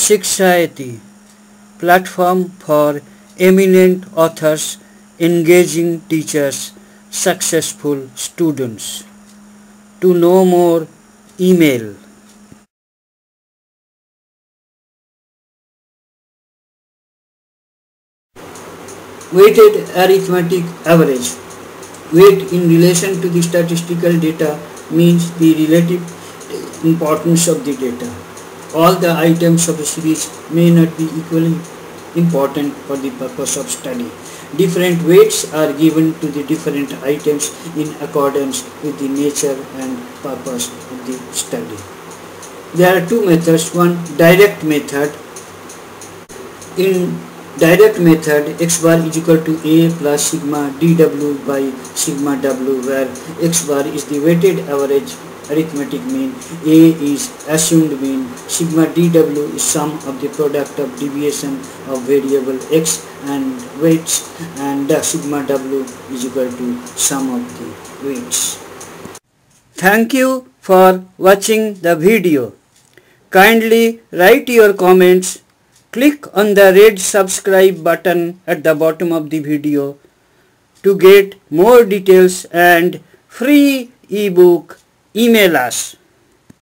Shikshayati, platform for eminent authors, engaging teachers, successful students. To know more, email weighted arithmetic average. Weight in relation to the statistical data means the relative importance of the data. All the items of a series may not be equally important for the purpose of study. Different weights are given to the different items in accordance with the nature and purpose of the study. There are two methods. One direct method. In direct method x bar is equal to a plus sigma dw by sigma w where x bar is the weighted average arithmetic mean a is assumed mean sigma dw is sum of the product of deviation of variable x and weights and sigma w is equal to sum of the weights thank you for watching the video kindly write your comments Click on the red subscribe button at the bottom of the video to get more details and free ebook. y me